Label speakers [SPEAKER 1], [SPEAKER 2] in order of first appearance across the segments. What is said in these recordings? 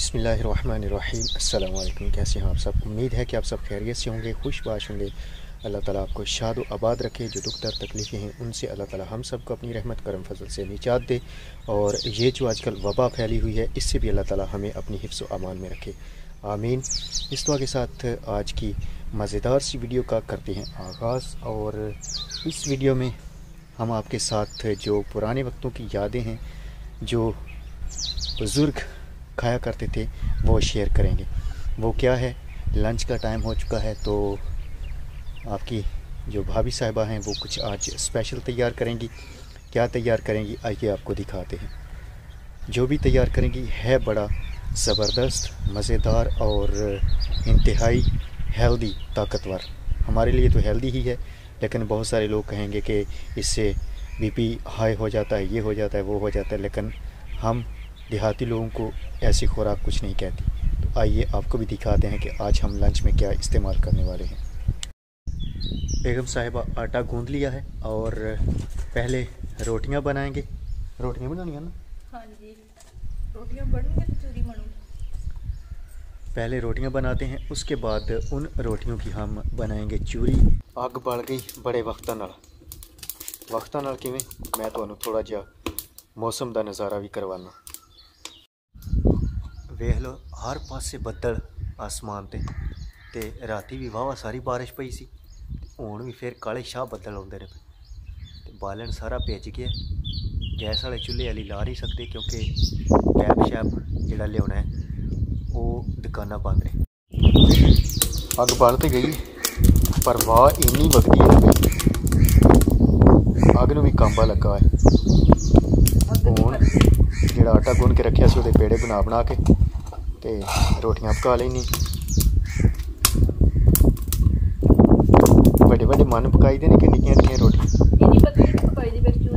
[SPEAKER 1] بسم اللہ الرحمن الرحیم۔ السلام علیکم۔ کیسے ہیں آپ سب؟ امید ہے کہ آپ سب خیریت سے ہوں گے، خوش باش ہوں گے۔ اللہ تعالیٰ آپ کو شاد و آباد رکھے، جو دکھ در تکلیفیں ہیں، ان سے اللہ تعالیٰ ہم سب کو اپنی رحمت، کرم، فضل سے نجات دے۔ اور یہ جو آج کل وبا پھیلی ہوئی ہے، اس سے بھی اللہ تعالیٰ ہمیں اپنی حفظ و امان میں رکھے۔ آمین۔ اس دعا کے ساتھ آج کی مزیدار سی ویڈیو کا کرتے ہیں آغاز۔ اور اس ویڈیو میں ہم آپ کے ساتھ جو پرانے وقتوں کی یادیں ہیں، جو بزرگ کھایا کرتے تھے، وہ شیئر کریں گے۔ وہ کیا ہے؟ لنچ کا ٹائم ہو چکا ہے تو آپ کی جو بھابھی صاحبہ ہیں، وہ کچھ آج اسپیشل تیار کریں گی۔ کیا تیار کریں گی؟ آئیے آپ کو دکھاتے ہیں۔ جو بھی تیار کریں گی، ہے بڑا زبردست، مزیدار اور انتہائی ہیلدی طاقتور۔ ہمارے لیے تو ہیلدی ہی ہے، لیکن بہت سارے لوگ کہیں گے کہ اس سے بی پی ہائی ہو جاتا ہے، یہ ہو جاتا ہے، وہ ہو جاتا ہے، لیکن ہم دیہاتی لوگوں کو ایسی خوراک کچھ نہیں کہتی۔ تو آئیے آپ کو بھی دکھاتے ہیں کہ
[SPEAKER 2] آج ہم لنچ میں کیا استعمال کرنے
[SPEAKER 1] والے ہیں۔ بیگم صاحبہ آٹا گوندھ لیا ہے اور پہلے روٹیاں بنائیں گے۔ روٹیاں بنانی ہیں نا؟ ہاں جی۔ روٹیاں بڑھنے گے تو چوری بنوں پہلے روٹیاں بناتے ہیں اس کے بعد ان روٹیوں کی ہم بنائیں گے چوری۔ آگ بڑھ گئی بڑے وقتہ نال۔ وقتہ نال میں میں تھوڑا جہا موسم دا نظارہ بھی کروانا۔ ਵੇਖ ਲਓ ਹਰ ਪਾਸੇ ਬੱਦਲ ਆਸਮਾਨ ਤੇ। ਤੇ ਰਾਤੀ ਵੀ ਵਾਵਾ ਸਾਰੀ ਬਾਰਿਸ਼ ਪਈ ਸੀ। ਹੁਣ ਵੀ ਫਿਰ ਕਾਲੇ ਸ਼ਾਹ ਬੱਦਲ ਆਉਂਦੇ ਨੇ। ਤੇ ਬਾਲਣ ਸਾਰਾ ਭਿੱਜ ਗਿਆ। ਗੈਸ ਵਾਲੇ ਚੁੱਲ੍ਹੇ ਵਾਲੀ ਲਾ ਨਹੀਂ ਸਕਦੇ ਕਿਉਂਕਿ ਪੈਪ ਸ਼ੈਪ ਜਿਹੜਾ ਲਿਆਉਣਾ ਹੈ ਉਹ ਦੁਕਾਨਾਂ ਬੰਦ ਨੇ। ਅੱਗ ਬਲ ਤੇ ਗਈ ਪਰ ਵਾਹ ਇੰਨੀ ਵਗਦੀ ਹੈ। ਅੱਗ ਨੂੰ ਵੀ ਕਾਂਬਾ ਲੱਗਾ ਹੈ। ਹੁਣ ਜਿਹੜਾ ਆਟਾ ਗੁੰਨ ਕੇ ਰੱਖਿਆ ਸੀ ਉਹਦੇ ਪੇੜੇ ਬਣਾ ਬਣਾ ਕੇ
[SPEAKER 2] ते रोटियां
[SPEAKER 1] पका लैनी बड्डे बड्डे
[SPEAKER 2] मन पकाई
[SPEAKER 1] روٹیاں پکا لے بن پکائی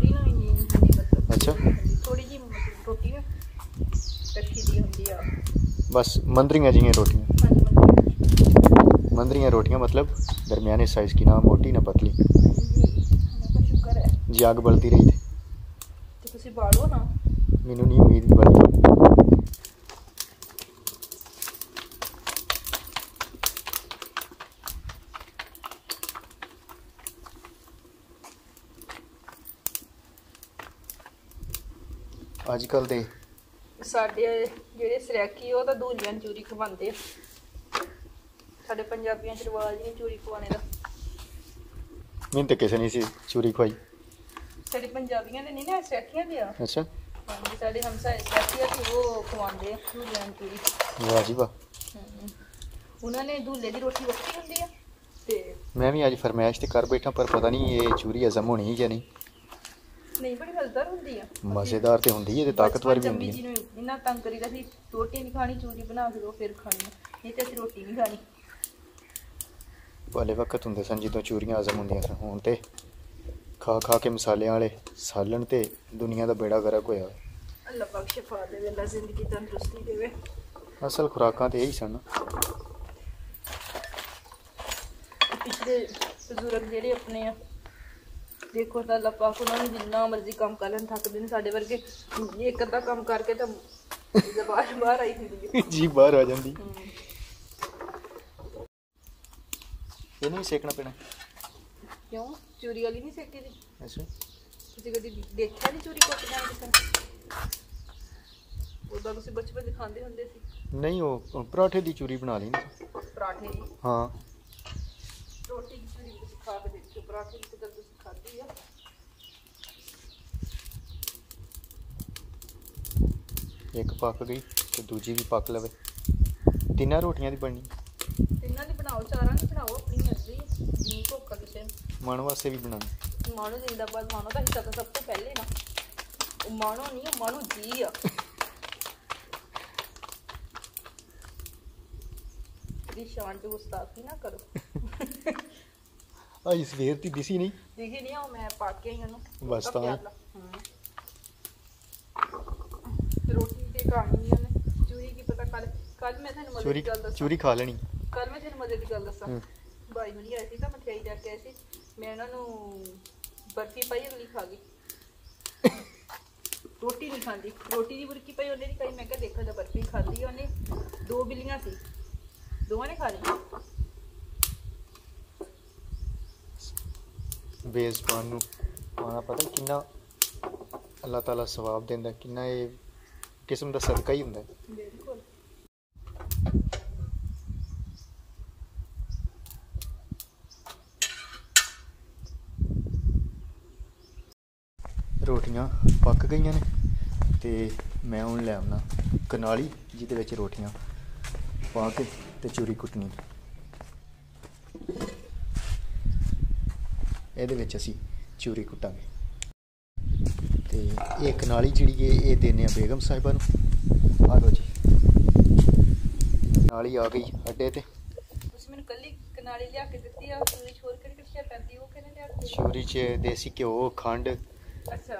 [SPEAKER 1] روٹیاں بس مدر جہی روٹیاں
[SPEAKER 2] مندریا روٹیاں مطلب درمیانے سائز
[SPEAKER 1] کی نہ موٹی نہ پتلی
[SPEAKER 2] جی آگ بلتی رہی
[SPEAKER 1] تھی مینو نہیں امید میوزی ਅੱਜ ਕੱਲ ਦੇ।
[SPEAKER 2] ਸਾਡੇ ਜਿਹੜੇ ਸਰੈਕੀ ਉਹ ਤਾਂ ਦੂਜਿਆਂ ਨੂੰ ਚੂਰੀ ਖਵਾਉਂਦੇ ਆ। ਸਾਡੇ ਪੰਜਾਬੀਆਂ ਚ ਰਿਵਾਜ ਨਹੀਂ ਚੂਰੀ ਖਵਾਉਣੇ ਦਾ।
[SPEAKER 1] ਮੈਨੂੰ ਤਾਂ ਕਿਸੇ ਨਹੀਂ ਸੀ ਚੂਰੀ ਖਵਾਈ।
[SPEAKER 2] ਸਾਡੇ ਪੰਜਾਬੀਆਂ ਦੇ ਨਹੀਂ ਨਾ ਸਰੈਕੀਆਂ ਦੇ ਆ।
[SPEAKER 1] ਅੱਛਾ।
[SPEAKER 2] ਹਾਂਜੀ ਸਾਡੇ ਹਮਸਾਏ ਸਰੈਕੀ ਆ ਤੇ ਉਹ ਖਵਾਉਂਦੇ ਆ ਦੂਜਿਆਂ ਨੂੰ ਚੂਰੀ।
[SPEAKER 1] ਵਾਹ ਜੀ ਵਾਹ
[SPEAKER 2] ਹਮ। ਉਹਨਾਂ ਨੇ ਦੂਲੇ ਦੀ ਰੋਟੀ ਵੱਖਰੀ ਹੁੰਦੀ ਆ। ਤੇ
[SPEAKER 1] ਮੈਂ ਵੀ ਅੱਜ ਫਰਮਾਇਸ਼ ਤੇ ਕਰ ਬੈਠਾ ਪਰ ਪਤਾ ਨਹੀਂ ਇਹ ਚੂਰੀ ਅਜ਼ਮ ਹੋਣੀ ਜਾਂ ਨਹੀਂ।
[SPEAKER 2] ਨਹੀਂ ਬੜੀ ਹਲਦਰ ਹੁੰਦੀ ਆ।
[SPEAKER 1] ਮਜ਼ੇਦਾਰ ਤੇ ਹੁੰਦੀ ਹੈ ਤੇ ਤਾਕਤਵਰ ਵੀ ਹੁੰਦੀ
[SPEAKER 2] ਜੀ
[SPEAKER 1] ਹੈ
[SPEAKER 2] ਨੂੰ ਇੰਨਾ ਤੰਗ ਕਰੀਦਾ ਸੀ ਰੋਟੀ ਨਹੀਂ ਖਾਣੀ ਚੂਰੀ ਬਣਾ ਕੇ ਦੋ ਫਿਰ ਖਾਣੀ। ਨਹੀਂ ਤੇ ਅਸੀਂ ਰੋਟੀ ਨਹੀਂ ਖਾਣੀ।
[SPEAKER 1] ਵਾਲੇ ਵਕਤ ਹੁੰਦੇ ਸਨ ਜਦੋਂ ਚੂਰੀਆਂ ਅਜ਼ਮ ਹੁੰਦੀਆਂ ਸਨ। ਹੁਣ ਤੇ ਖਾ ਖਾ ਕੇ ਮਸਾਲਿਆਂ ਵਾਲੇ ਸਾਲਣ ਤੇ ਦੁਨੀਆ ਦਾ ਬੇੜਾ ਗਰਕ ਹੋਇਆ।
[SPEAKER 2] ਅੱਲਾਹ ਪਾਕ ਸ਼ਫਾ ਦੇਵੇ ਅੱਲਾਹ ਜ਼ਿੰਦਗੀ ਤੰਦਰੁਸਤੀ ਦੇਵੇ।
[SPEAKER 1] ਅਸਲ ਖੁਰਾਕਾਂ ਤੇ ਇਹੀ ਸਨ।
[SPEAKER 2] ਪਿਛਲੇ ਬਜ਼ੁਰਗ ਜਿਹੜੇ ਆਪਣੇ ਆ ਦੇਖੋ ਤਾਂ ਪਾਕ ਉਹਨਾਂ ਨੂੰ ਜਿੰਨਾ ਮਰਜ਼ੀ ਕੰਮ ਕਰ ਲੈਣ ਥੱਕਦੇ ਨੇ ਸਾਡੇ ਵਰਗੇ। ਇੱਕ ਅੱਧਾ ਕੰਮ ਕਰਕੇ ਤਾਂ ਜ਼ਬਾਨ ਬਾਹਰ ਆਈ ਹੁੰਦੀ ਹੈ।
[SPEAKER 1] ਜੀ ਬਾਹਰ ਆ ਜਾਂਦੀ। ਇਹਨੂੰ ਵੀ ਸੇਕਣਾ ਪੈਣਾ।
[SPEAKER 2] ਕਿਉਂ? ਚੂਰੀ ਵਾਲੀ ਨਹੀਂ ਸੇਕੀ ਦੀ?
[SPEAKER 1] ਅੱਛਾ।
[SPEAKER 2] ਤੁਸੀਂ ਕਦੀ ਦੇਖਿਆ ਨਹੀਂ ਚੂਰੀ ਕੁੱਟ ਜਾਣ ਕਿਸੇ ਨੇ ਉਹਦਾ ਤੁਸੀਂ ਬਚਪਨ ਚ ਖਾਂਦੇ ਹੁੰਦੇ ਸੀ।
[SPEAKER 1] ਨਹੀਂ ਉਹ ਪਰਾਠੇ ਦੀ ਚੂਰੀ ਬਣਾ ਲਈ।
[SPEAKER 2] ਪਰਾਠੇ ਦੀ?
[SPEAKER 1] ਹਾਂ।
[SPEAKER 2] ਰੋਟੀ ਦੀ ਚੂਰੀ ਤੁਸੀਂ ਖਾ ਕੇ ਦੇਖੋ ਪਰਾਠੇ ਦੀ ਕਦਰ ਤੁਸੀਂ
[SPEAKER 1] ਇੱਕ ਪੱਕ ਗਈ ਤੇ ਦੂਜੀ ਵੀ ਪੱਕ ਲਵੇ ਤਿੰਨਾਂ ਰੋਟੀਆਂ ਦੀ ਬਣਨੀ
[SPEAKER 2] ਤਿੰਨਾਂ ਦੀ ਬਣਾਓ ਚਾਰਾਂ ਦੀ ਬਣਾਓ ਆਪਣੀ ਮਰਜ਼ੀ ਜਿੰਨੀ ਭੁੱਖ ਆ ਕਿਸੇ ਨੂੰ
[SPEAKER 1] ਮਨ ਵਾਸਤੇ ਵੀ ਬਣਾਉਣੀ
[SPEAKER 2] ਮਾਣੋ ਜਿੰਦਾਬਾਦ ਮਾਣੋ ਦਾ ਹਿੱਸਾ ਤਾਂ ਸਭ ਤੋਂ ਪਹਿਲੇ ਨਾ ਉਹ ਮਾਣੋ ਨਹੀਂ ਉਹ ਮਾਣੋ ਜੀ ਆ ਦੀ ਸ਼ਾਨ ਤੇ ਗੁਸਤਾਖੀ ਨਾ ਕਰੋ
[SPEAKER 1] ਆ ਸਵੇਰ ਦੀ ਦਿਸੀ ਨਹੀਂ
[SPEAKER 2] ਦੇਖੀ ਨਹੀਂ ਉਹ ਮੈਂ ਪਾ ਕੇ ਆਈ ਉਹਨੂੰ
[SPEAKER 1] ਬਸ ਤਾਂ।
[SPEAKER 2] ਕੱਲ ਮੈਂ ਤੁਹਾਨੂੰ ਮਜ਼ੇ
[SPEAKER 1] ਚੂਰੀ
[SPEAKER 2] ਦੀ ਗੱਲ ਦੱਸਾਂ।
[SPEAKER 1] ਚੂਰੀ ਖਾ ਲੈਣੀ।
[SPEAKER 2] ਕੱਲ ਮੈਂ ਤੁਹਾਨੂੰ ਮਜ਼ੇ ਦੀ ਗੱਲ ਦੱਸਾਂ। ਭਾਈ ਮਨੀ ਆਏ ਸੀ ਤਾਂ ਮਠਿਆਈ ਲੈ ਕੇ ਆਏ ਸੀ। ਮੈਂ ਉਹਨਾਂ ਨੂੰ ਬਰਫੀ ਪਾਈ ਅਗਲੀ ਖਾ ਗਈ। ਰੋਟੀ ਨਹੀਂ ਖਾਂਦੀ। ਰੋਟੀ ਦੀ ਬੁਰਕੀ ਪਈ ਉਹਨੇ ਨਹੀਂ ਖਾਈ। ਮੈਂ ਕਿਹਾ ਦੇਖੋ ਤਾਂ ਬਰਫੀ ਖਾਂਦੀ ਆ ਉਹਨੇ ਦੋ ਬਿੱਲੀਆਂ ਸੀ। ਦੋਵਾਂ ਨੇ ਖਾ ਲਈ
[SPEAKER 1] ਬੇਜ਼ਬਾਨ ਨੂੰ ਪਾਣਾ ਪਤਾ ਕਿੰਨਾ ਅੱਲਾਹ ਤਾਲਾ ਸਵਾਬ ਦਿੰਦਾ ਕਿੰਨਾ ਇਹ ਕਿਸਮ ਦਾ ਸਦਕਾ ਹੀ ਹੁੰਦਾ। ਹੈ।
[SPEAKER 2] ਬਿਲਕੁਲ।
[SPEAKER 1] ਰੋਟੀਆਂ ਪੱਕ ਗਈਆਂ ਨੇ ਤੇ ਮੈਂ ਹੁਣ ਲੈ ਆਉਣਾ ਕਨਾਲੀ ਜਿਹਦੇ ਵਿੱਚ ਰੋਟੀਆਂ ਪਾ ਕੇ ਤੇ ਚੂਰੀ ਕੁੱਟਣੀ। ਇਹਦੇ ਵਿੱਚ ਅਸੀਂ ਚੂਰੀ ਕੁੱਟਾਂਗੇ। ਤੇ ਇਹ ਕਨਾਲੀ ਜਿਹੜੀ ਹੈ ਇਹ ਦੇਣੇ ਆ ਬੇਗਮ ਸਾਹਿਬਾ ਨੂੰ। ਆ ਲਓ ਜੀ। ਨਾਲੀ ਆ ਗਈ ਅੱਡੇ ਤੇ।
[SPEAKER 2] ਤੁਸੀਂ ਮੈਨੂੰ ਕੱਲੀ ਕਨਾਲੀ ਲਿਆ ਕੇ ਦਿੱਤੀ ਆ ਹੋਰ ਕਿਹੜੀ ਕਿਹੜੀ ਸ਼ੈ ਪੈਂਦੀ ਉਹ ਕਿਹਨੇ ਲਿਆ ਕੇ
[SPEAKER 1] ਚੂਰੀ 'ਚ ਦੇਸੀ ਘਿਓ ਖੰਡ।
[SPEAKER 2] ਅੱਛਾ।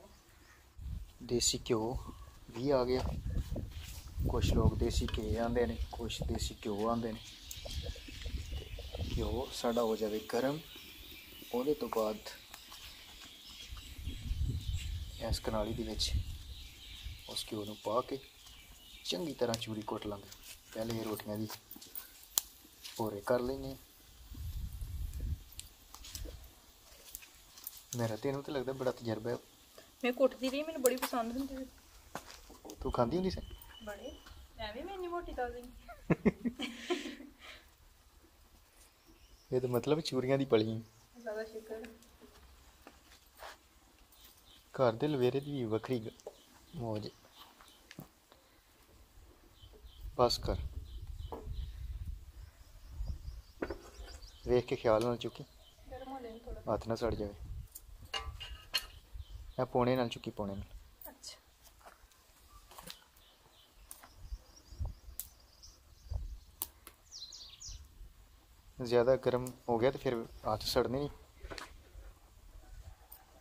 [SPEAKER 1] ਦੇਸੀ ਘਿਓ ਵੀ ਆ ਗਿਆ ਕੁਝ ਲੋਕ ਦੇਸੀ ਘੀ ਆਂਦੇ ਨੇ ਕੁਝ ਦੇਸੀ ਘਿਓ ਆਂਦੇ ਨੇ ਤੇ ਘਿਓ ਸਾਡਾ ਹੋ ਜਾਵੇ ਗਰਮ ਉਹਦੇ ਤੋਂ ਬਾਅਦ ਇਸ ਕਨਾਲੀ ਦੇ ਵਿੱਚ ਉਸ ਘਿਓ ਨੂੰ ਪਾ ਕੇ ਚੰਗੀ ਤਰ੍ਹਾਂ ਚੂਰੀ ਕੁੱਟ ਲਾਂਗੇ ਪਹਿਲੇ ਇਹ ਰੋਟੀਆਂ ਦੀ ਭੋਰੇ ਕਰ ਲੈਨੇ ਮੇਰਾ ਤੈਨੂੰ ਤੇ ਲੱਗਦਾ ਬੜਾ ਤਜਰਬਾ ਹੈ
[SPEAKER 2] ਮੈਂ ਕੁੱਟਦੀ ਰਹੀ ਮੈਨੂੰ ਬੜੀ ਪਸੰਦ ਹੁੰਦੀ ਸੀ।
[SPEAKER 1] ਤੂੰ ਖਾਂਦੀ ਹੁੰਦੀ ਸੀ?
[SPEAKER 2] ਬੜੇ। ਐਵੇਂ ਮੈਂ ਇੰਨੀ ਮੋਟੀ ਤਾਂ ਗਈ
[SPEAKER 1] ਇਹ ਤਾਂ ਮਤਲਬ ਚੂਰੀਆਂ ਦੀ ਪਲੀ।
[SPEAKER 2] ਜ਼ਿਆਦਾ ਸ਼ੁਕਰ
[SPEAKER 1] ਘਰ ਦੇ ਲਵੇਰੇ ਦੀ ਵੀ ਵੱਖਰੀ ਮੌਜ। ਬਸ ਕਰ। ਵੇਖ ਕੇ ਖਿਆਲ ਨਾਲ ਚੁੱਕੀ।
[SPEAKER 2] ਗਰਮ ਹੋ ਲੈਣ ਥੋੜਾ
[SPEAKER 1] ਹੱਥ ਨਾ ਸੜ ਜਾਵੇ। ਇਹ ਪੌਣੇ ਨਾਲ ਚੁੱਕੀ ਪੌਣੇ ਨਾਲ
[SPEAKER 2] ਅੱਛਾ
[SPEAKER 1] ਜ਼ਿਆਦਾ ਗਰਮ ਹੋ ਗਿਆ ਤੇ ਫਿਰ ਹੱਥ ਸੜਨੇ ਨਹੀਂ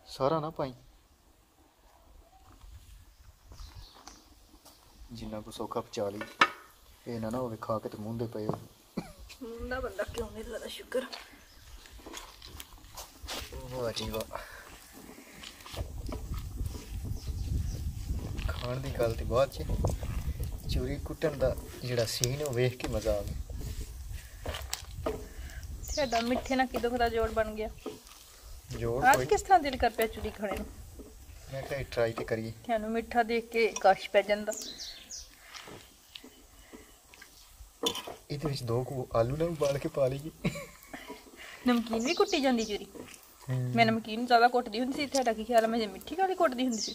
[SPEAKER 1] ਸਾਰਾ ਨਾ ਪਾਈ ਜਿੰਨਾ ਕੋ ਸੌਖਾ ਪਚਾ ਲਈ ਇਹ ਨਾ ਨਾ ਹੋਵੇ ਖਾ ਕੇ ਤੇ ਮੂੰਹ ਦੇ ਪਏ ਹੋ
[SPEAKER 2] ਮੁੰਡਾ ਬੰਦਾ ਕਿਉਂ ਨਹੀਂ ਜ਼ਿਆਦਾ ਸ਼ੁਕਰ
[SPEAKER 1] ਖਾਣ ਦੀ ਗੱਲ ਤੇ ਬਾਅਦ ਚ ਚੂਰੀ ਕੁੱਟਣ ਦਾ ਜਿਹੜਾ ਸੀਨ ਉਹ ਵੇਖ ਕੇ ਮਜ਼ਾ ਆ ਗਿਆ।
[SPEAKER 2] ਸਾਡਾ ਮਿੱਠੇ ਨਾਲ ਕਿਦੋਂ ਦਾ ਜੋੜ ਬਣ ਗਿਆ?
[SPEAKER 1] ਜੋੜ
[SPEAKER 2] ਅੱਜ ਕਿਸ ਤਰ੍ਹਾਂ ਦਿਲ ਕਰ ਪਿਆ ਚੂਰੀ ਖਾਣੇ ਨੂੰ?
[SPEAKER 1] ਮੈਂ ਕਿਹਾ ਟਰਾਈ ਤੇ ਕਰੀਏ।
[SPEAKER 2] ਤੁਹਾਨੂੰ ਮਿੱਠਾ ਦੇਖ ਕੇ ਗਸ਼ ਪੈ ਜਾਂਦਾ।
[SPEAKER 1] ਇਹਦੇ ਵਿੱਚ ਦੋ ਕੁ ਆਲੂ ਨਾ ਉਬਾਲ ਕੇ ਪਾ ਲਈਏ।
[SPEAKER 2] ਨਮਕੀਨ ਵੀ ਕੁੱਟੀ ਜਾਂਦੀ ਚੂਰੀ? ਮੈਂ ਨਮਕੀਨ ਜ਼ਿਆਦਾ ਕੁੱਟਦੀ ਹੁੰਦੀ ਸੀ ਤੁਹਾਡਾ ਕੀ ਖਿਆਲ ਹੈ ਮੈਂ ਜੇ ਮਿੱਠੀ ਵਾਲੀ ਕੁੱਟਦੀ ਹੁੰਦੀ ਸੀ?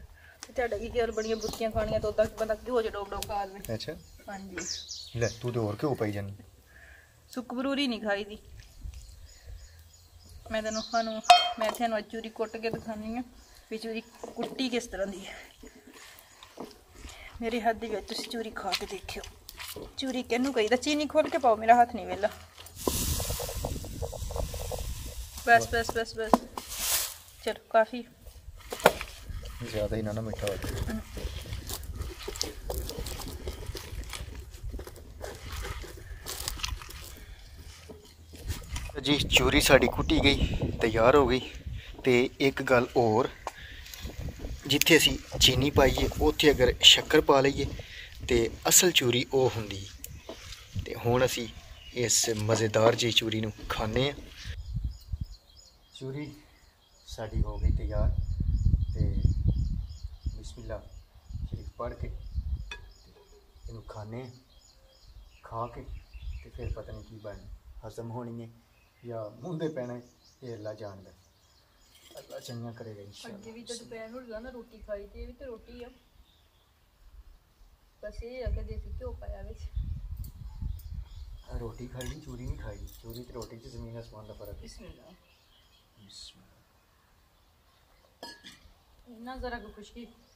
[SPEAKER 2] ਤੁਹਾਡਾ ਕੀ ਖਿਆਲ ਬੜੀਆਂ ਬੁੱਤੀਆਂ ਖਾਣੀਆਂ ਤਾਂ ਉਦਾਂ ਬੰਦਾ ਘਿਓ ਚ ਡੋਬ ਡੋਬ ਖਾ ਲਵੇ।
[SPEAKER 1] ਅੱਛਾ।
[SPEAKER 2] ਹਾਂਜੀ।
[SPEAKER 1] ਲੈ ਤੂੰ ਤੇ ਹੋਰ ਕਿਉਂ ਪਈ ਜਾਨੀ।
[SPEAKER 2] ਸੁੱਕ ਬਰੂਰੀ ਨਹੀਂ ਖਾਈ ਦੀ। ਮੈਂ ਤੈਨੂੰ ਸਾਨੂੰ ਮੈਂ ਤੁਹਾਨੂੰ ਅੱਜ ਚੂਰੀ ਕੁੱਟ ਕੇ ਦਿਖਾਉਂਦੀ ਆ ਵੀ ਚੂਰੀ ਕੁੱਟੀ ਕਿਸ ਤਰ੍ਹਾਂ ਦੀ ਹੈ। ਮੇਰੇ ਹੱਥ ਦੇ ਵਿੱਚ ਤੁਸੀਂ ਚੂਰੀ ਖਾ ਕੇ ਦੇਖਿਓ। ਚੂਰੀ ਕਿਹਨੂੰ ਕਹੀਦਾ? ਚੀਨੀ ਖੋਲ ਕੇ ਪਾਓ ਮੇਰਾ ਹੱਥ ਨਹੀਂ ਵੇਲਾ। ਬਸ ਬਸ ਬਸ ਬਸ। ਚਲੋ ਕਾਫੀ
[SPEAKER 1] ਜ਼ਿਆਦਾ ਹੀ ਨਾ ਨਾ ਮਿੱਠਾ ਹੋ ਜਾਵੇ। ਜੀ, ਚੂਰੀ ਸਾਡੀ ਕੁੱਟੀ ਗਈ, ਤਿਆਰ ਹੋ ਗਈ। ਤੇ ਇੱਕ ਗੱਲ ਹੋਰ, ਜਿੱਥੇ ਅਸੀਂ ਚੀਨੀ ਪਾਈਏ, ਉੱਥੇ ਅਗਰ ਸ਼ੱਕਰ ਪਾ ਲਈਏ, ਤੇ ਅਸਲ ਚੂਰੀ ਉਹ ਹੁੰਦੀ। ਤੇ ਹੁਣ ਅਸੀਂ ਇਸ ਮਜ਼ੇਦਾਰ ਜੀ ਚੂਰੀ ਨੂੰ ਖਾਣੇ ਆ ਚੂਰੀ ਸਾਡੀ ਹੋ ਗਈ ਤਿਆਰ। ਪੜ੍ਹ ਕੇ ਇਹਨੂੰ ਖਾਣੇ ਖਾ ਕੇ ਤੇ ਫਿਰ ਪਤਾ ਨਹੀਂ ਕੀ ਬਣ ਹਜ਼ਮ ਹੋਣੀ ਹੈ ਜਾਂ ਮੁੰਦੇ ਪੈਣਾ ਹੈ, ਇਹ ਅੱਲਾ ਜਾਣਦਾ। ਅੱਲਾ ਚੰਗੀਆਂ ਕਰੇਗਾ
[SPEAKER 2] ਅੱਗੇ ਵੀ
[SPEAKER 1] ਇਨਸ਼ਾਅੱਲਾ
[SPEAKER 2] ਤਾਂ ਦੁਪਹਿਰ ਨੂੰ ਨਾ ਰੋਟੀ ਖਾਈ ਤੇ ਇਹ ਵੀ ਤਾਂ ਰੋਟੀ ਆ। ਬਸ ਇਹ ਆ ਕਿ ਦੇਸੀ ਘਿਓ ਪਾਇਆ ਵਿੱਚ।
[SPEAKER 1] ਰੋਟੀ ਖਾਈ ਦੀ ਚੂਰੀ ਨਹੀਂ ਖਾਈ ਚੂਰੀ ਤੇ ਰੋਟੀ 'ਚ ਜ਼ਮੀਨ ਅਸਮਾਨ ਦਾ ਫ਼ਰਕ
[SPEAKER 2] ਬਿਸਮਿਲ੍ਲਾ
[SPEAKER 1] ਬਿਸਮਿਲ੍ਲਾ।
[SPEAKER 2] ਇੰਨਾ ਜ਼ਰਾ ਕੁ ਖੁਸ਼ਕੀ।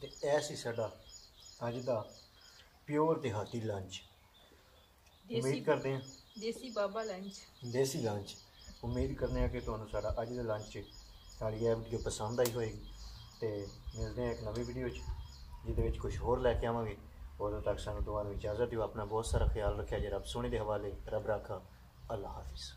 [SPEAKER 1] ਤੇ ਇਹ ਸੀ ਸਾਡਾ ਅੱਜ ਦਾ ਪਿਓਰ ਦਿਹਾਤੀ ਲੰਚ ਉਮੀਦ ਕਰਦੇ ਹਾਂ।
[SPEAKER 2] ਦੇਸੀ ਬਾਬਾ ਲੰਚ
[SPEAKER 1] ਦੇਸੀ ਲੰਚ ਉਮੀਦ ਕਰਦੇ ਹਾਂ ਕਿ ਤੁਹਾਨੂੰ ਸਾਡਾ ਅੱਜ ਦਾ ਲੰਚ ਸਾਡੀ ਇਹ ਵੀਡੀਓ ਪਸੰਦ ਆਈ ਹੋਏਗੀ। ਤੇ ਮਿਲਦੇ ਹਾਂ ਇੱਕ ਨਵੀਂ ਵੀਡੀਓ 'ਚ ਜਿਹਦੇ ਵਿੱਚ ਕੁਝ ਹੋਰ ਲੈ ਕੇ ਆਵਾਂਗੇ। بہت سارا خیال
[SPEAKER 2] رکھا جی رب سنی رب رکھا اللہ حافظ